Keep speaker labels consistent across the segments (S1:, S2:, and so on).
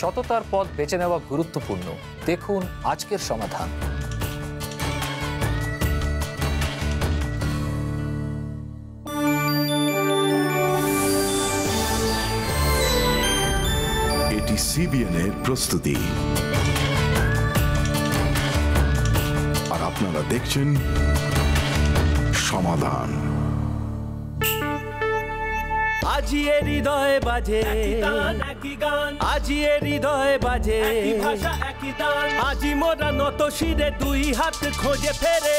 S1: সততার পথ বেছে নেওয়া গুরুত্বপূর্ণ। দেখুন আজকের সমাধান।
S2: এটি সিবিএন এর প্রস্তুতি। আর আপনারা দেখছেন সমাধান।
S3: আজি এ হৃদয়ে বাজে। আজি এ হৃদয়ে বাজে। আজি মোরা নত শিরে দুই হাত খোঁজে ফেরে।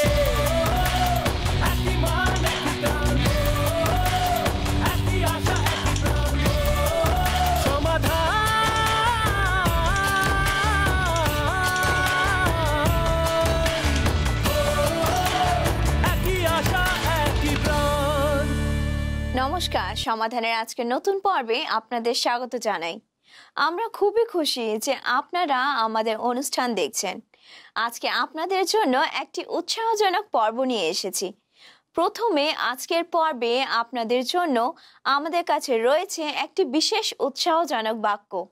S4: সমাধানের আজকের নতুন পর্বে আপনাদের স্বাগত জানাই। আমরা খুবই খুশি যে আপনারা আমাদের অনুষ্ঠান দেখছেন। আজকে আপনাদের জন্য একটি উৎসাহজনক পর্ব নিয়ে এসেছি। প্রথমে আজকের পর্বে আপনাদের জন্য আমাদের কাছে রয়েছে একটি বিশেষ উৎসাহজনক বাক্য।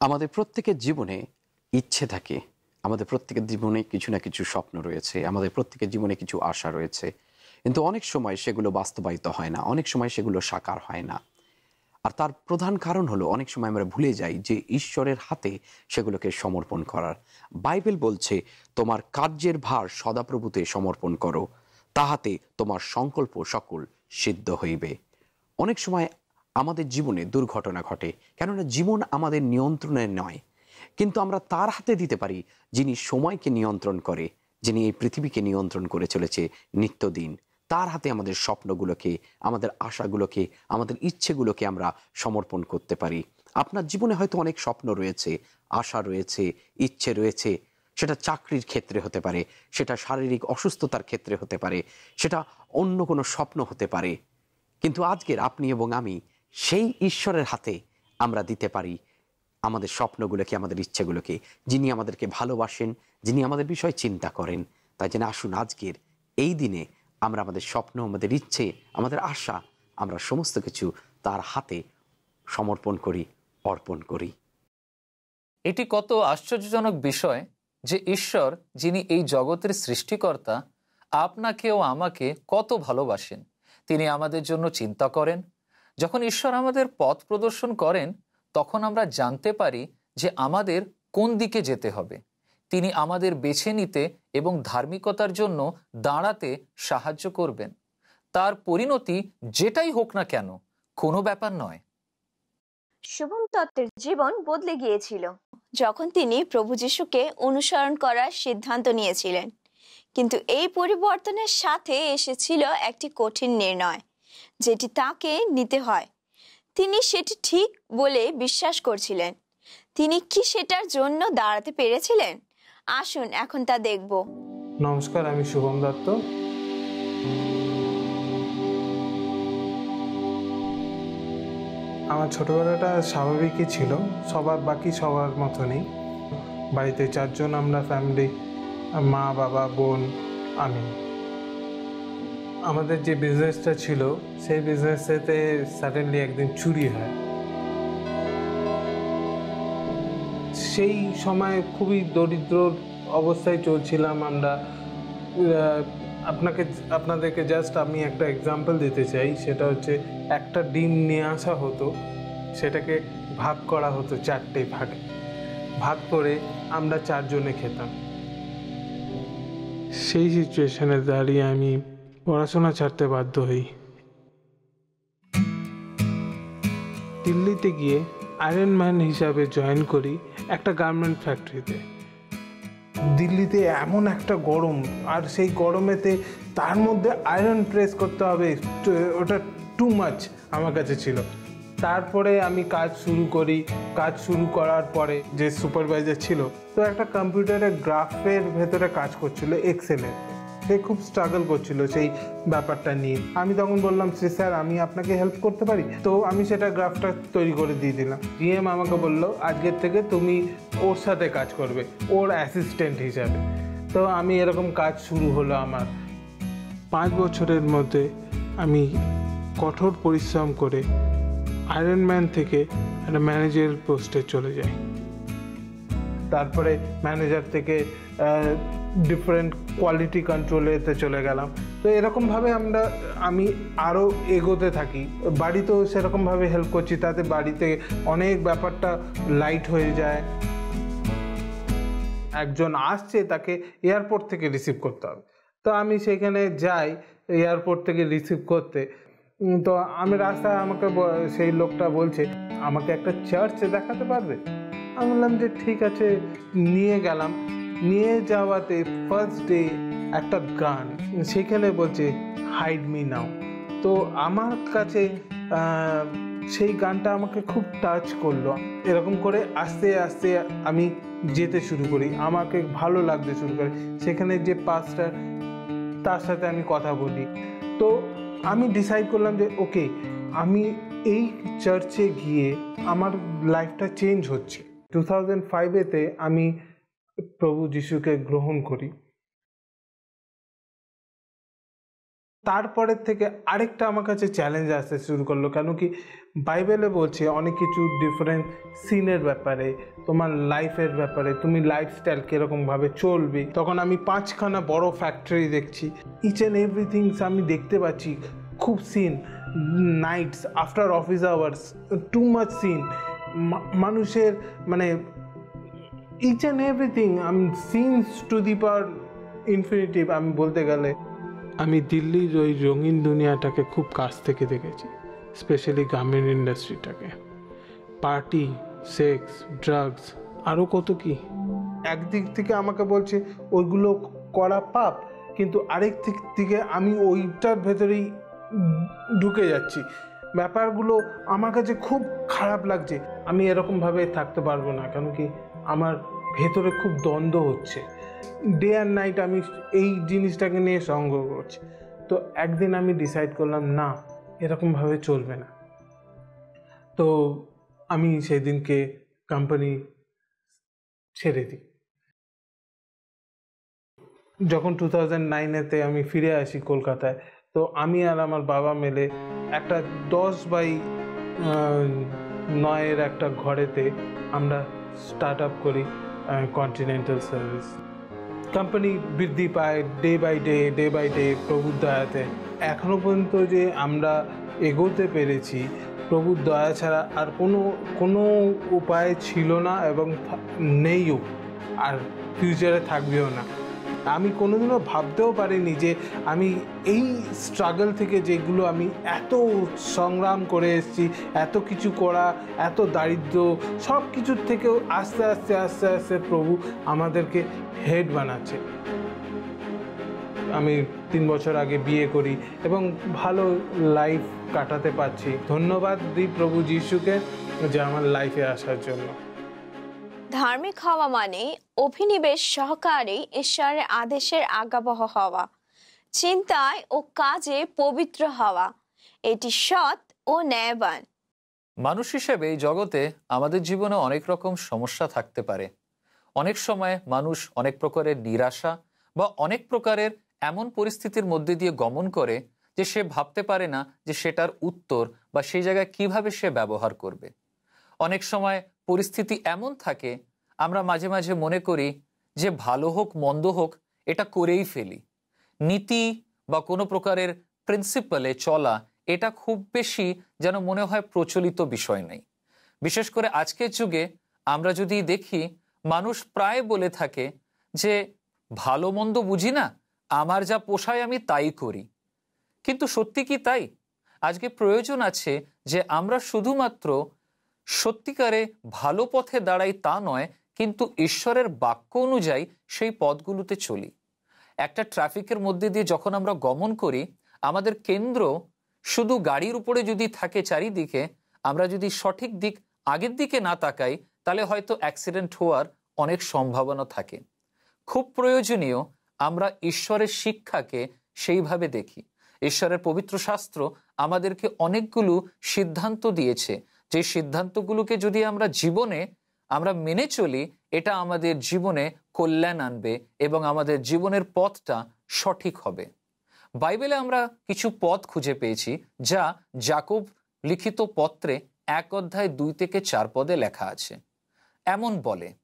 S5: আমাদের প্রত্যেকের জীবনে ইচ্ছে থাকে। আমাদের প্রত্যেকের জীবনে কিছু না কিছু স্বপ্ন রয়েছে। আমাদের প্রত্যেকের জীবনে কিছু আশা রয়েছে। কিন্তু অনেক সময় সেগুলো বাস্তবায়িত হয় না, অনেক সময় সেগুলো সাকার হয় না। আর তার প্রধান কারণ হলো, অনেক সময় আমরা ভুলে যাই যে ঈশ্বরের হাতে সেগুলোকে সমর্পণ করার। বাইবেল বলছে, তোমার কার্যের ভার সদাপ্রভুতে সমর্পণ করো, তাহাতে তোমার সংকল্প সকল সিদ্ধ হইবে। অনেক সময় আমাদের জীবনে দুর্ঘটনা ঘটে, কেননা জীবন আমাদের নিয়ন্ত্রণে নয়। কিন্তু আমরা তার হাতে দিতে পারি যিনি সময়কে নিয়ন্ত্রণ করে, যিনি এই পৃথিবীকে নিয়ন্ত্রণ করে চলেছে নিত্যদিন। তার হাতে আমাদের স্বপ্নগুলোকে, আমাদের আশাগুলোকে, আমাদের ইচ্ছেগুলোকে আমরা সমর্পণ করতে পারি। আপনার জীবনে হয়তো অনেক স্বপ্ন রয়েছে, আশা রয়েছে, ইচ্ছে রয়েছে, সেটা চাকরির ক্ষেত্রে হতে পারে, সেটা শারীরিক অসুস্থতার ক্ষেত্রে হতে পারে, সেটা অন্য কোনো স্বপ্ন হতে পারে। কিন্তু আজকের আপনি এবং আমি সেই ঈশ্বরের হাতে আমরা দিতে পারি আমাদের স্বপ্নগুলোকে, আমাদের ইচ্ছেগুলোকে। যিনি আমাদেরকে ভালোবাসেন, যিনি আমাদের বিষয় চিন্তা করেন, তাই জন্য আসুন আজকের এই দিনে আমরা আমাদের স্বপ্ন, আমাদের ইচ্ছে, আমাদের আশা, আমরা সমস্ত কিছু তার হাতে সমর্পণ করি, অর্পণ করি।
S1: এটি কত আশ্চর্যজনক বিষয় যে ঈশ্বর, যিনি এই জগতের সৃষ্টিকর্তা, আপনাকে ও আমাকে কত ভালোবাসেন। তিনি আমাদের জন্য চিন্তা করেন। যখন ঈশ্বর আমাদের পথ প্রদর্শন করেন, তখন আমরা জানতে পারি যে আমাদের কোন দিকে যেতে হবে। তিনি আমাদের বেছে নিতে এবং ধার্মিকতার জন্য দাঁড়াতে সাহায্য করবেন। তার পরিণতি যেটাই হোক না কেন, কোনো ব্যাপার নয়।
S4: শুভম তত্ত্বের জীবন বদলে গিয়েছিল। যখন তিনি প্রভু যিশুকে অনুসরণ করার সিদ্ধান্ত নিয়েছিলেন। কিন্তু এই পরিবর্তনের সাথে এসেছিল একটি কঠিন নির্ণয়, যেটি তাকে নিতে হয়। তিনি সেটি ঠিক বলে বিশ্বাস করছিলেন। তিনি কি সেটার জন্য দাঁড়াতে পেরেছিলেন? আসুন, এখন তা দেখব।
S6: নমস্কার, আমি শুভম দত্ত। আমার ছোটবেলাটা স্বাভাবিকই ছিল, সবার বাকি সবার মতনই। বাড়িতে চারজন আমরা ফ্যামিলি মা, বাবা, বোন, আমি। আমাদের যে বিজনেসটা ছিল, সেই বিজনেসেতে সাডেনলি একদিন চুরি হয়। সেই সময় খুবই দরিদ্র অবস্থায় চলছিলাম আমরা। আপনাকে, আপনাদেরকে জাস্ট আমি একটা এক্সাম্পল দিতে চাই, সেটা হচ্ছে একটা ডিম নিয়ে আসা হতো, সেটাকে ভাগ করা হতো চারটে ভাগে। ভাগ করে আমরা চারজনে খেতাম। সেই সিচুয়েশনে দাঁড়িয়ে আমি পড়াশোনা ছাড়তে বাধ্য হই। দিল্লিতে গিয়ে আয়রন ম্যান হিসাবে জয়েন করি। একটা গার্মেন্ট ফ্যাক্টরিতে দিল্লিতে এমন একটা গরম, আর সেই গরমেতে তার মধ্যে আয়রন প্রেস করতে হবে ওটা টু মাচ আমার কাছে ছিল। তারপরে আমি কাজ শুরু করি, কাজ শুরু করার পরে যে সুপারভাইজার ছিল, তো একটা কম্পিউটারে গ্রাফের ভেতরে কাজ করছিল এক্সেলের সে খুব স্ট্রাগল করছিল সেই ব্যাপারটা নিয়ে। আমি তখন বললাম সে স্যার, আমি আপনাকে হেল্প করতে পারি? তো আমি সেটা গ্রাফটা তৈরি করে দিয়ে দিলাম। জিএম আমাকে বলল, আজকের থেকে তুমি ওর সাথে কাজ করবে, ওর অ্যাসিস্ট্যান্ট হিসাবে। তো আমি এরকম কাজ শুরু হলো আমার। পাঁচ বছরের মধ্যে আমি কঠোর পরিশ্রম করে আয়রন ম্যান থেকে একটা ম্যানেজার পোস্টে চলে যাই। তারপরে ম্যানেজার থেকে ডিফারেন্ট কোয়ালিটি কন্ট্রোলেতে চলে গেলাম। তো এরকমভাবে আমরা, আমি আরও এগোতে থাকি। বাড়িতেও সেরকমভাবে হেল্প করছি, তাতে বাড়িতে অনেক ব্যাপারটা লাইট হয়ে যায়। একজন আসছে, তাকে এয়ারপোর্ট থেকে রিসিভ করতে হবে। তো আমি সেখানে যাই এয়ারপোর্ট থেকে রিসিভ করতে। তো আমি রাস্তায় আমাকে সেই লোকটা বলছে, আমাকে একটা চার্চে দেখাতে পারবে? আমি বললাম যে, ঠিক আছে। নিয়ে গেলাম। নিয়ে যাওয়াতে ফার্স্ট ডে একটা গান সেখানে বলছে হাইড মি নাও তো আমার কাছে সেই গানটা আমাকে খুব টাচ করল। এরকম করে আস্তে আস্তে আমি যেতে শুরু করি। আমাকে ভালো লাগতে শুরু করে। সেখানে যে পাঁচটা তার সাথে আমি কথা বলি। তো আমি ডিসাইড করলাম যে ওকে আমি এই চার্চে গিয়ে আমার লাইফটা চেঞ্জ হচ্ছে। টু থাউজেন্ড ফাইভেতে আমি প্রভু যিশুকে গ্রহণ করি। তারপরের থেকে আরেকটা আমার কাছে চ্যালেঞ্জ আসতে শুরু করল, কেন কি বাইবেলে বলছে অনেক কিছু ডিফারেন্ট সিনের ব্যাপারে, তোমার লাইফের ব্যাপারে, তুমি লাইফস্টাইল কীরকমভাবে চলবে। তখন আমি পাঁচখানা বড় ফ্যাক্টরি দেখছি ইচ অ্যান্ড এভরিথিংস আমি দেখতে পাচ্ছি খুব sin nights after office hours too much sin মানুষের মানে ইচ অ্যান্ড এভরিথিং আমি sins to the power infinitive আমি বলতে গেলে, আমি দিল্লির ওই রঙিন দুনিয়াটাকে খুব কাছ থেকে দেখেছি স্পেশালি গ্রামীণ ইন্ডাস্ট্রিটাকে পার্টি সেক্স ড্রাগস আরও কত কি? একদিক থেকে আমাকে বলছে, ওইগুলো করা পাপ, কিন্তু আরেক দিক থেকে আমি ওইটার ভেতরেই ঢুকে যাচ্ছি। ব্যাপারগুলো আমার কাছে খুব খারাপ লাগছে। আমি এরকমভাবে থাকতে পারব না, কেন কি? আমার ভেতরে খুব দ্বন্দ্ব হচ্ছে। ডে অ্যান্ড নাইট আমি এই জিনিসটাকে নিয়ে সংগ্রহ করছি। তো একদিন আমি ডিসাইড করলাম, না, এরকমভাবে চলবে না। তো আমি সেদিনকে কোম্পানি ছেড়ে দিই। যখন টু থাউজেন্ড নাইনেতে আমি ফিরে আসি কলকাতায়, তো আমি আর আমার বাবা মিলে একটা দশ বাই নয়ের একটা ঘরেতে আমরা স্টার্ট আপ করি কন্টিনেন্টাল সার্ভিস কোম্পানি বৃদ্ধি পায় day by day day by day প্রভুর দয়াতে। এখনও পর্যন্ত যে আমরা এগোতে পেরেছি, প্রভুর দয়া ছাড়া আর কোনো কোনো উপায় ছিল না এবং নেইও। আর ফিউচারে থাকবেও না। আমি কোনোদিনও ভাবতেও পারিনি যে আমি এই স্ট্রাগল থেকে যেগুলো আমি এত সংগ্রাম করে এসেছি, এত কিছু করা, এত দারিদ্র সব কিছুর থেকেও আস্তে আস্তে আস্তে আস্তে প্রভু আমাদেরকে হেড বানাচ্ছে। আমি তিন বছর আগে বিয়ে করি এবং ভালো লাইফ কাটাতে পারছি। ধন্যবাদ দিই প্রভু যিশুকে যে আমার লাইফে আসার জন্য।
S7: ধার্মিক হওয়া মানে অভিনিবেশ সহকারে ঈশ্বরের আদেশের আজ্ঞাবহ হওয়া, চিন্তায় ও কাজে পবিত্র হওয়া। এটি সৎ ও ন্যায়বান।
S1: মানুষ হিসেবে এই জগতে আমাদের জীবনে অনেক রকম সমস্যা থাকতে পারে। অনেক সময় মানুষ অনেক প্রকারের নিরাশা বা অনেক প্রকারের এমন পরিস্থিতির মধ্যে দিয়ে গমন করে যে সে ভাবতে পারে না যে সেটার উত্তর বা সেই জায়গায় কীভাবে সে ব্যবহার করবে। অনেক সময় পরিস্থিতি এমন থাকে, আমরা মাঝে মাঝে মনে করি যে ভালো হোক, মন্দ হোক, এটা করেই ফেলি। নীতি বা কোনো প্রকারের প্রিন্সিপালে চলা, এটা খুব বেশি যেন মনে হয় প্রচলিত বিষয় নেই। বিশেষ করে আজকের যুগে আমরা যদি দেখি, মানুষ প্রায় বলে থাকে যে, ভালো, মন্দ বুঝি না, আমার যা পোষায় আমি তাই করি। কিন্তু সত্যি কি তাই? আজকে প্রয়োজন আছে যে আমরা শুধুমাত্র সত্যিকারে ভালো পথে দাঁড়াই তা নয়, কিন্তু ঈশ্বরের বাক্য অনুযায়ী সেই পথগুলোতে চলি। একটা ট্রাফিকের মধ্যে দিয়ে যখন আমরা গমন করি, আমাদের কেন্দ্র শুধু গাড়ির উপরে যদি থাকে চারিদিকে, আমরা যদি সঠিক দিক আগের দিকে না তাকাই, তাহলে হয়তো অ্যাক্সিডেন্ট হওয়ার অনেক সম্ভাবনা থাকে। খুব প্রয়োজনীয় আমরা ঈশ্বরের শিক্ষাকে সেইভাবে দেখি। ঈশ্বরের পবিত্র শাস্ত্র আমাদেরকে অনেকগুলো সিদ্ধান্ত দিয়েছে। যে সিদ্ধান্তগুলোকে যদি আমরা জীবনে আমরা মেনে চলি, এটা আমাদের জীবনে কল্যাণ আনবে এবং আমাদের জীবনের পথটা সঠিক হবে। বাইবেলে আমরা কিছু পথ খুঁজে পেয়েছি, যা জাকব লিখিত পত্রে এক অধ্যায় দুই থেকে চার পদে লেখা আছে। এমন বলে,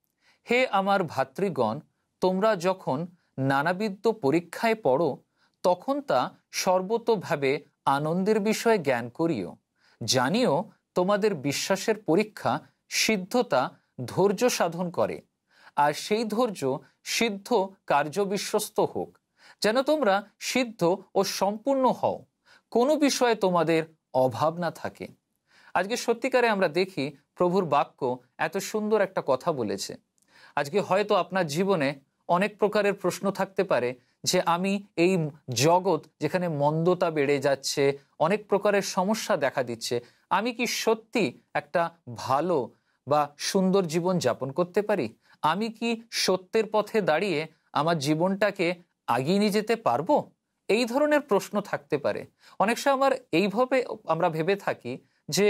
S1: হে আমার ভাতৃগণ, তোমরা যখন নানাবিদ্য পরীক্ষায় পড়ো, তখন তা সর্বতোভাবে আনন্দের বিষয়ে জ্ঞান করিও। জানিও তোমাদের বিশ্বাসের পরীক্ষা, সিদ্ধতা, ধৈর্য সাধন করে। আর সেই ধৈর্য সিদ্ধ কার্যবিশ্বস্ত হোক। যেন তোমরা সিদ্ধ ও সম্পূর্ণ হও। কোনো বিষয়ে তোমাদের অভাব না থাকে। আজকে সত্যিকারে আমরা দেখি প্রভুর বাক্য এত সুন্দর একটা কথা বলেছে। আজকে হয়তো আপনার জীবনে অনেক প্রকারের প্রশ্ন থাকতে পারে। যে আমি এই জগৎ যেখানে মন্দতা বেড়ে যাচ্ছে, অনেক প্রকারের সমস্যা দেখা দিচ্ছে, আমি কি সত্যি একটা ভালো বা সুন্দর জীবন যাপন করতে পারি? আমি কি সত্যের পথে দাঁড়িয়ে আমার জীবনটাকে আগিয়ে নিয়ে যেতে পারব? এই ধরনের প্রশ্ন থাকতে পারে। অনেক সময় আমার এইভাবে আমরা ভেবে থাকি যে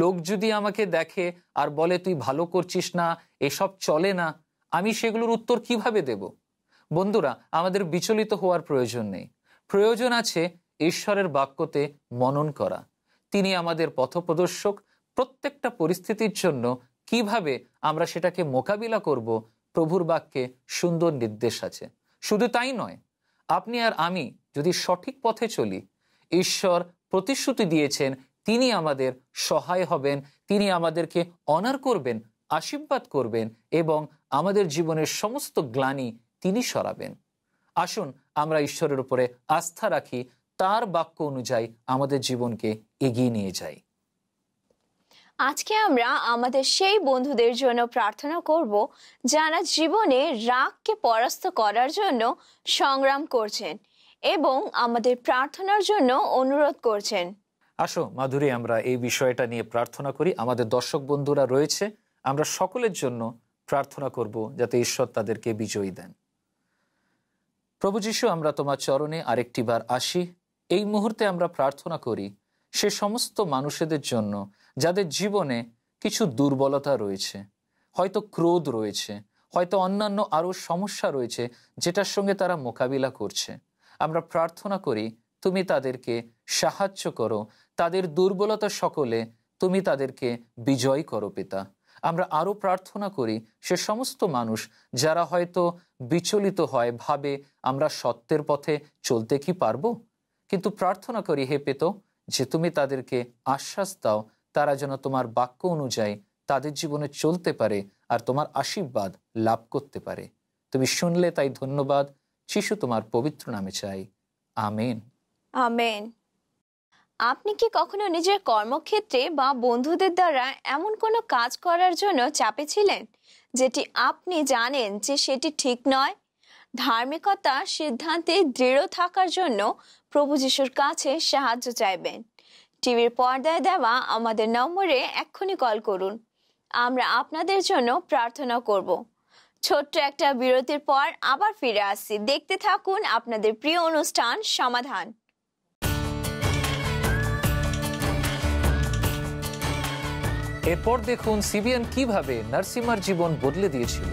S1: লোক যদি আমাকে দেখে আর বলে, তুই ভালো করছিস না, এসব চলে না, আমি সেগুলোর উত্তর কীভাবে দেব? বন্ধুরা, আমাদের বিচলিত হওয়ার প্রয়োজন নেই। প্রয়োজন আছে ঈশ্বরের বাক্যতে মনন করা। তিনি আমাদের পথপ্রদর্শক। প্রত্যেকটা পরিস্থিতির জন্য কীভাবে আমরা সেটাকে মোকাবিলা করব, প্রভুর বাক্যে সুন্দর নির্দেশ আছে। শুধু তাই নয়, আপনি আর আমি যদি সঠিক পথে চলি, ঈশ্বর প্রতিশ্রুতি দিয়েছেন, তিনি আমাদের সহায় হবেন, তিনি আমাদেরকে অনার করবেন, আশীর্বাদ করবেন এবং আমাদের জীবনের সমস্ত গ্লানি তিনি সরাবেন। আসুন আমরা ঈশ্বরের উপরে আস্থা রাখি তার বাক্য অনুযায়ী আমাদের জীবনকে এগিয়ে নিয়ে যাই।
S4: আজকে আমরা আমাদের সেই বন্ধুদের জন্য প্রার্থনা করব যারা জীবনে রাগকে পরাস্ত করার জন্য সংগ্রাম করছেন এবং আমাদের প্রার্থনার জন্য অনুরোধ করছেন।
S1: আসো মাধুরী আমরা এই বিষয়টা নিয়ে প্রার্থনা করি। আমাদের দর্শক বন্ধুরা রয়েছে আমরা সকলের জন্য প্রার্থনা করব যাতে ঈশ্বর তাদেরকে বিজয়ী দেন। প্রভু যিশু, আমরা তোমার চরণে আরেকটি বার আসি। এই মুহূর্তে আমরা প্রার্থনা করি, সে সমস্ত মানুষেদের জন্য যাদের জীবনে কিছু দুর্বলতা রয়েছে, হয়তো ক্রোধ রয়েছে, হয়তো অন্যান্য আরও সমস্যা রয়েছে, যেটার সঙ্গে তারা মোকাবিলা করছে। আমরা প্রার্থনা করি, তুমি তাদেরকে সাহায্য করো, তাদের দুর্বলতা সকলে তুমি তাদেরকে বিজয় করো পিতা। আমরা আরও প্রার্থনা করি, সে সমস্ত মানুষ যারা হয়তো বিচলিত হয়, ভাবে আমরা সত্যের পথে চলতে কি পারব? কিন্তু প্রার্থনা করি, হে পেত, যে তুমি তাদেরকে আশ্বাস দাও, তারা যেন তোমার বাক্য অনুযায়ী তাদের জীবনে চলতে পারে আর তোমার আশীর্বাদ লাভ করতে পারে। তুমি শুনলে তাই ধন্যবাদ শিশু তোমার পবিত্র নামে চাই। আমেন।
S4: আমেন। আপনি কি কখনো নিজের কর্মক্ষেত্রে বা বন্ধুদের দ্বারা এমন কোনো কাজ করার জন্য চাপে ছিলেন, যেটি আপনি জানেন যে সেটি ঠিক নয়? ধার্মিকতা সিদ্ধান্তে দৃঢ় থাকার জন্য প্রভু যিশুর কাছে সাহায্য চাইবেন। টিভির পর্দায় দেওয়া আমাদের নম্বরে এক্ষুনি কল করুন। আমরা আপনাদের জন্য প্রার্থনা করব। ছোট্ট একটা বিরতির পর আবার ফিরে আসছি। দেখতে থাকুন আপনাদের প্রিয় অনুষ্ঠান সমাধান।
S1: এরপর দেখুন সিবিএন কীভাবে নার্সিমার জীবন বদলে দিয়েছিল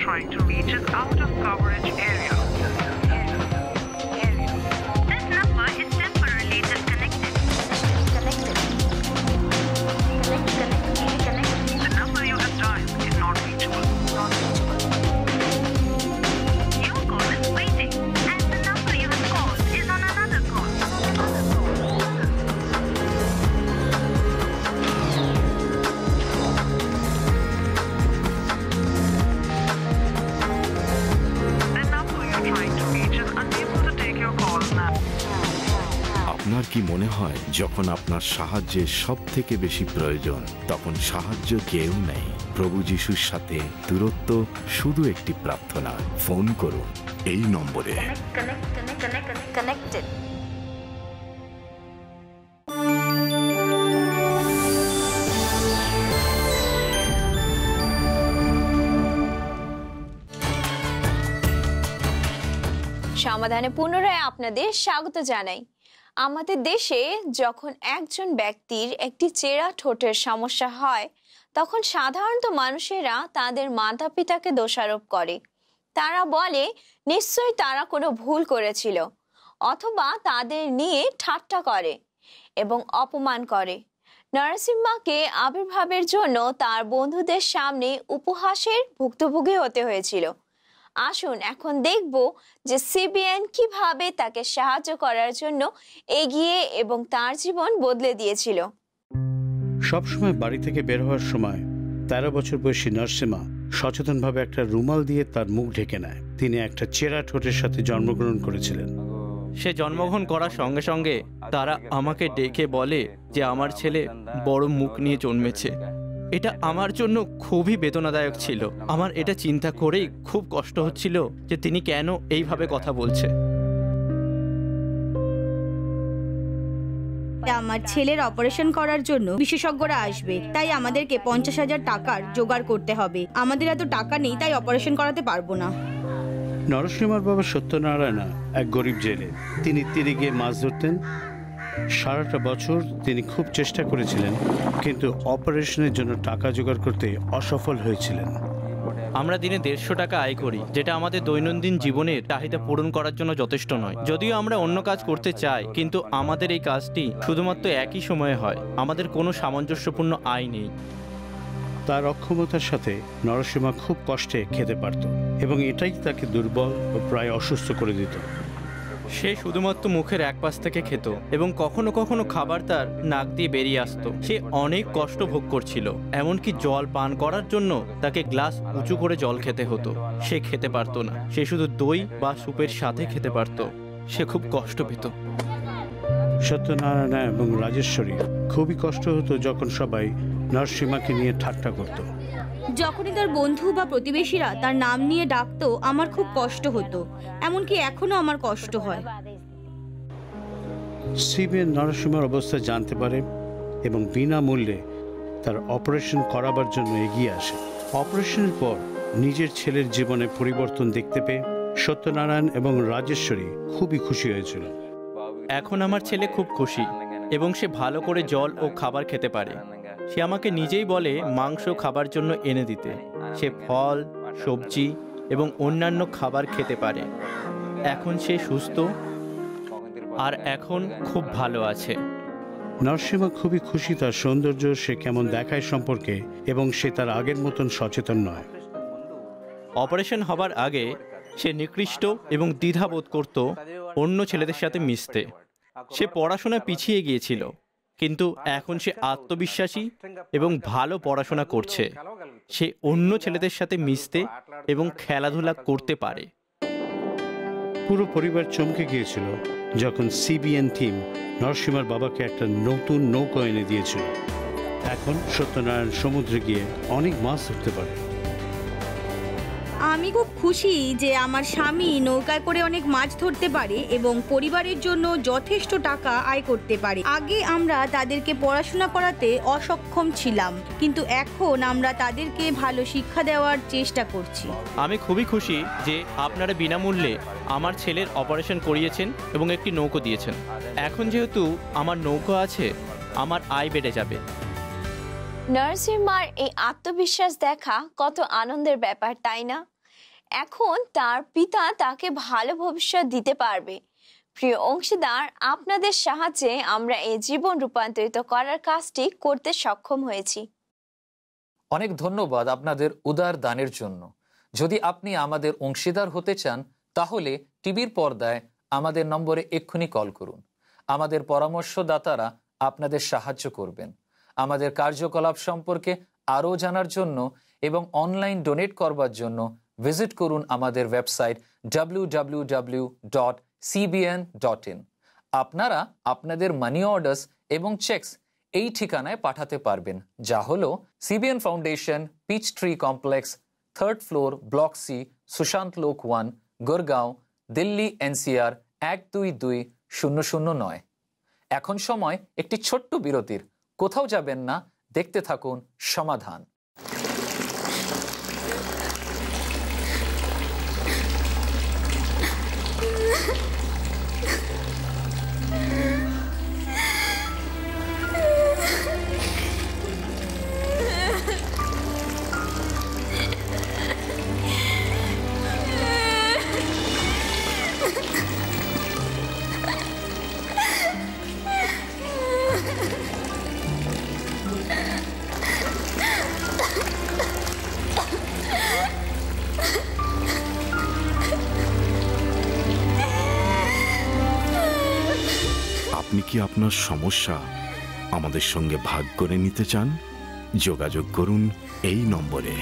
S8: trying to reach is out of coverage area.
S9: কি মনে হয়, যখন আপনার সাহায্যের সব থেকে বেশি প্রয়োজন, তখন সাহায্য কেউ নেই। প্রভু যিশুর সাথে দূরত্ব শুধু একটি প্রার্থনা। ফোন করুন এই নম্বরে।
S4: সমাধানে পুনরায় আপনাদের স্বাগত জানাই। আমাদের দেশে যখন একজন ব্যক্তির একটি চেরা ঠোঁটের সমস্যা হয়,
S7: তখন সাধারণত মানুষেরা তাদের মাতা পিতাকে দোষারোপ করে। তারা বলে, নিশ্চয়ই তারা কোনো ভুল করেছিল অথবা তাদের নিয়ে ঠাট্টা করে এবং অপমান করে। নরসিম্মাকে আবির্ভাবের জন্য তার বন্ধুদের সামনে উপহাসের ভুক্তভোগী হতে হয়েছিল। আসুন এখন দেখব যে সিবিএন কীভাবে তাকে সাহায্য করার জন্য এগিয়ে এবং তার জীবন বদলে দিয়েছিল।
S10: সবসময় বাড়ি থেকে বের হওয়ার সময় তেরো বছর বয়সী নার্সিমা সচেতনভাবে একটা রুমাল দিয়ে তার মুখ ঢেকে নেয়। তিনি একটা চেরা ঠোঁটের সাথে জন্মগ্রহণ করেছিলেন।
S11: সে জন্মগ্রহণ করার সঙ্গে সঙ্গে তারা আমাকে ডেকে বলে যে আমার ছেলে বড় মুখ নিয়ে জন্মেছে। এটা আমার জন্য খুবই বেদনাদায়ক ছিল। আমার এটা চিন্তা করেই খুব কষ্ট হচ্ছিল যে তিনি কেন এইভাবে কথা বলছে।
S12: আমার ছেলের অপারেশন করার জন্য বিশেষজ্ঞরা আসবে তাই আমাদেরকে পঞ্চাশ হাজার টাকার জোগাড় করতে হবে। আমাদের এত টাকা নেই তাই অপারেশন করাতে পারব না।
S10: নরসিংমার বাবা সত্যনারায়ণা এক গরিব জেলে। তিনি তীরে গিয়ে মাছ ধরতেন সারাটা বছর তিনি খুব চেষ্টা করেছিলেন কিন্তু অপারেশনের জন্য টাকা জোগাড় করতে অসফল হয়েছিলেন।
S11: আমরা দিনে দেড়শো টাকা আয় করি যেটা আমাদের দৈনন্দিন জীবনের চাহিদা পূরণ করার জন্য যথেষ্ট নয়। যদিও আমরা অন্য কাজ করতে চাই কিন্তু আমাদের এই কাজটি শুধুমাত্র একই সময়ে হয়। আমাদের কোনো সামঞ্জস্যপূর্ণ আয় নেই।
S10: তার অক্ষমতার সাথে নরসিংহা খুব কষ্টে খেতে পারত এবং এটাই তাকে দুর্বল ও প্রায় অসুস্থ করে দিত।
S11: সে শুধুমাত্র মুখের এক পাশ থেকে খেত এবং কখনো কখনো খাবার তার নাক দিয়ে বেরিয়ে আসতো। সে অনেক কষ্ট ভোগ করছিল, এমনকি জল পান করার জন্য তাকে গ্লাস উঁচু করে জল খেতে হতো। সে খেতে পারতো না। সে শুধু দই বা স্যুপের সাথে খেতে পারতো। সে খুব কষ্ট পেত।
S10: সত্যনারায়ণা এবং রাজেশ্বরী খুবই কষ্ট হতো যখন সবাই নরসিংহাকে নিয়ে ঠাট্টা করত।
S12: যখনই তার বন্ধু বা প্রতিবেশীরা তার নাম নিয়ে ডাকতো আমার খুব কষ্ট হতো। এমনকি এখনও আমার কষ্ট হয়।
S10: সিবিএন নরসিংহার অবস্থা জানতে পারে এবং বিনামূল্যে তার অপারেশন করাবার জন্য এগিয়ে আসে। অপারেশনের পর নিজের ছেলের জীবনে পরিবর্তন দেখতে পেয়ে সত্যনারায়ণ এবং রাজেশ্বরী খুবই খুশি হয়েছিল।
S11: এখন আমার ছেলে খুব খুশি এবং সে ভালো করে জল ও খাবার খেতে পারে। সে আমাকে নিজেই বলে মাংস খাবার জন্য এনে দিতে। সে ফল সবজি এবং অন্যান্য খাবার খেতে পারে। এখন সে সুস্থ আর এখন খুব ভালো আছে।
S10: নরসিংহা খুবই খুশি তার সৌন্দর্য সে কেমন দেখায় সম্পর্কে এবং সে তার আগের মতন সচেতন নয়।
S11: অপারেশন হবার আগে সে নিকৃষ্ট এবং দ্বিধাবোধ করত অন্য ছেলেদের সাথে মিশতে। সে পড়াশোনা পিছিয়ে গিয়েছিল। কিন্তু এখন সে আত্মবিশ্বাসী এবং ভালো পড়াশোনা করছে। সে অন্য ছেলেদের সাথে মিশতে এবং খেলাধুলা করতে পারে।
S10: পুরো পরিবার চমকে গিয়েছিল যখন সিবিএন টিম নরসিংহার বাবাকে একটা নতুন নৌকা এনে দিয়েছিল। এখন সত্যনারায়ণ সমুদ্রে গিয়ে অনেক মাছ ধরতে পারে।
S12: আমি খুব খুশি যে আমার স্বামী নৌকায় করে অনেক মাছ ধরতে পারে এবং পরিবারের জন্য যথেষ্ট টাকা আয় করতে পারে। আগে আমরা তাদেরকে পড়াশোনা করাতে অসক্ষম ছিলাম, কিন্তু এখন আমরা তাদেরকে ভালো শিক্ষা দেওয়ার চেষ্টা করছি।
S11: আমি খুবই খুশি যে আপনারা বিনামূল্যে আমার ছেলের অপারেশন করিয়েছেন এবং একটি নৌকো দিয়েছেন। এখন যেহেতু আমার নৌকো আছে, আমার আয় বেড়ে যাবে।
S7: নরসিম্মার এই আত্মবিশ্বাস দেখা কত আনন্দের ব্যাপার, তাই না? এখন তার পিতা তাকে ভালো ভবিষ্যৎ দিতে পারবে। প্রিয় অংশীদার, আপনাদের সাহায্যে আমরা এই জীবন রূপান্তরিত করার কাজটি করতে সক্ষম হয়েছি।
S1: অনেক ধন্যবাদ আপনাদের উদার দানের জন্য। যদি আপনি আমাদের অংশীদার হতে চান, তাহলে টিভির পর্দায় আমাদের নম্বরে এক্ষুনি কল করুন। আমাদের পরামর্শদাতারা আপনাদের সাহায্য করবেন। আমাদের কার্যকলাপ সম্পর্কে আরও জানার জন্য এবং অনলাইন ডোনেট করবার জন্য ভিজিট করুন আমাদের ওয়েবসাইট ডাব্লিউ আপনারা আপনাদের মানি অর্ডার্স এবং চেকস এই ঠিকানায় পাঠাতে পারবেন, যা হলো CBN foundation peach tree complex third floor block C Sushant Lok one Gurgaon Delhi NCR এক দুই দুই শূন্য শূন্য নয়। এখন সময় একটি ছোট্ট বিরতির। কোথাও যাবেন না দেখতে থাকুন সমাধান।
S9: কি আপনার সমস্যা? আমাদের সঙ্গে ভাগ করে নিতে চান? যোগাযোগ করুন এই নম্বরে।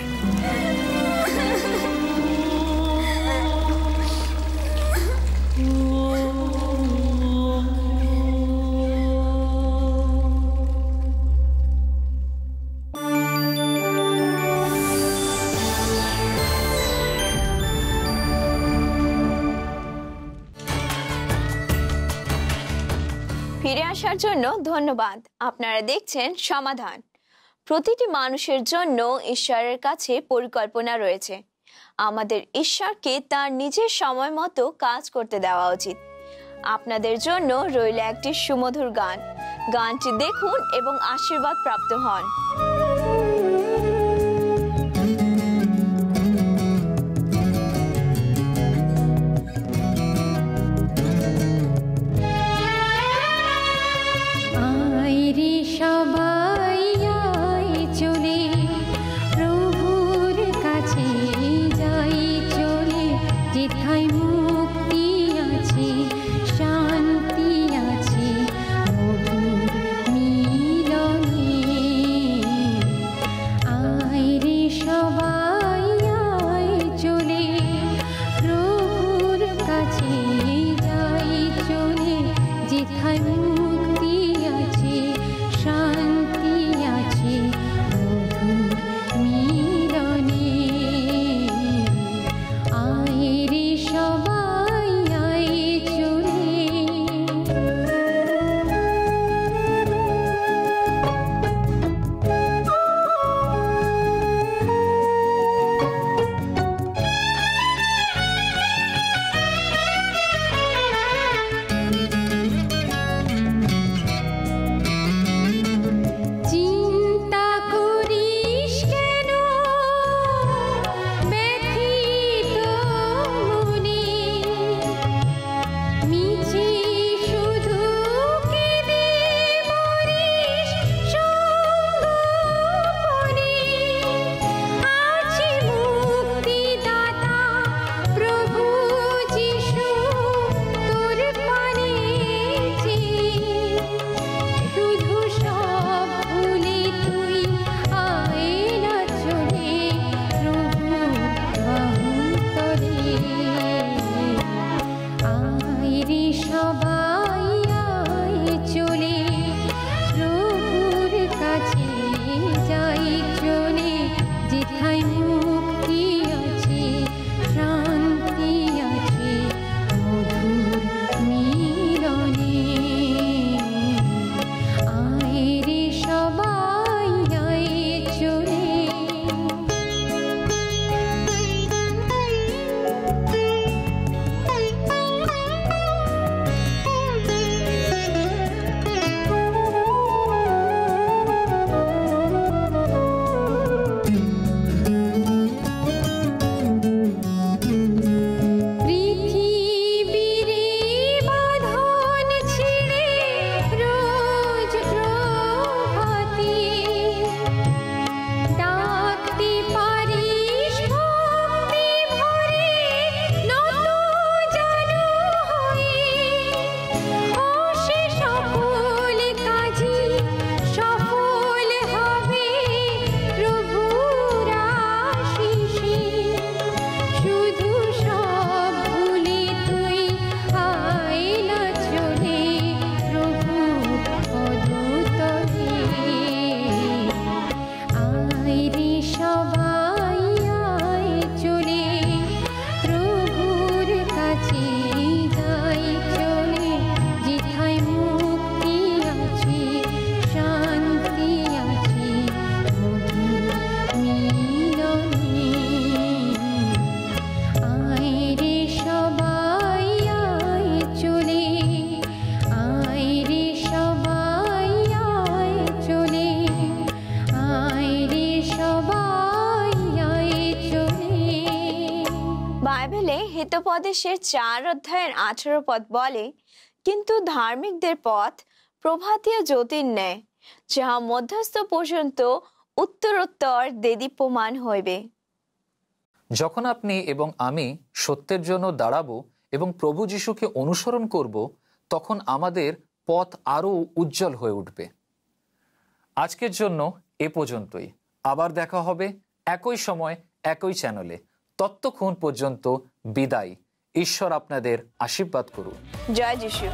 S7: জন্য ধন্যবাদ। আপনারা দেখছেন সমাধান। প্রতিটি মানুষের জন্য ঈশ্বরের কাছে পরিকল্পনা রয়েছে। আমাদের ঈশ্বরকে তার নিজের সময় মতো কাজ করতে দেওয়া উচিত। আপনাদের জন্য রইল একটি সুমধুর গান। গানটি দেখুন এবং আশীর্বাদ প্রাপ্ত হন। হিতোপদেশের চার অধ্যায়ের আঠেরো পদ বলে, কিন্তু ধার্মিকদের পথ প্রভাতীয় জ্যোতির ন্যায়, যাহা মধ্যস্থ পর্যন্ত উত্তরোত্তর দেদীপ্যমান হইবে।
S1: যখন আপনি এবং আমি সত্যের জন্য দাঁড়াবো এবং প্রভু যিশুকে অনুসরণ করব, তখন আমাদের পথ আরও উজ্জ্বল হয়ে উঠবে। আজকের জন্য এ পর্যন্তই। আবার দেখা হবে একই সময়, একই চ্যানেলে ততক্ষণ পর্যন্ত বিদায়। ঈশ্বর আপনাদের আশীর্বাদ করুন।
S7: জয় যিশু।